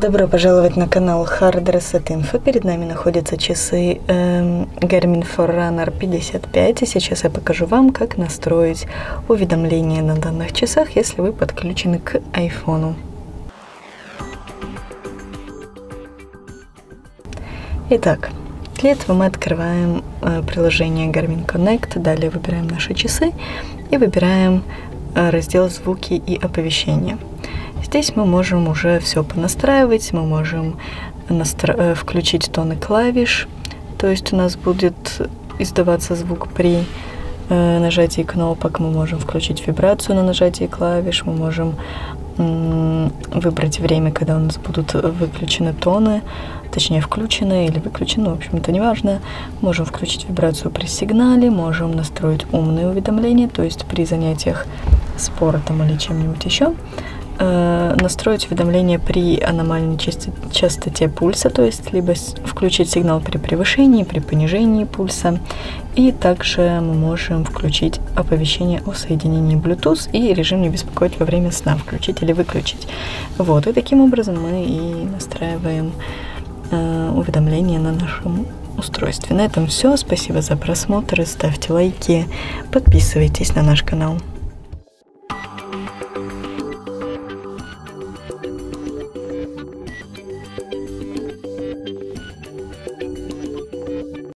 Добро пожаловать на канал Hard Reset Info. Перед нами находятся часы эм, Garmin Forerunner 55. И сейчас я покажу вам, как настроить уведомления на данных часах, если вы подключены к iPhone. Итак, для этого мы открываем э, приложение Garmin Connect, далее выбираем наши часы и выбираем э, раздел «Звуки и оповещения». Здесь мы можем уже все понастраивать, мы можем настро... Э, включить тоны клавиш, то есть у нас будет издаваться звук при э, нажатии кнопок, мы можем включить вибрацию на нажатии клавиш, мы можем выбрать время, когда у нас будут выключены тоны, точнее включены или выключены, в общем, это не важно. Можем включить вибрацию при сигнале, можем настроить умные уведомления, то есть при занятиях спортом или чем-нибудь еще э, настроить уведомления при аномальной частоте пульса, то есть либо включить сигнал при превышении, при понижении пульса. И также мы можем включить оповещение о соединении Bluetooth и режим не беспокоить во время сна, включить или выключить. Вот, и таким образом мы и настраиваем э, уведомления на нашем устройстве. На этом все. Спасибо за просмотр. Ставьте лайки, подписывайтесь на наш канал.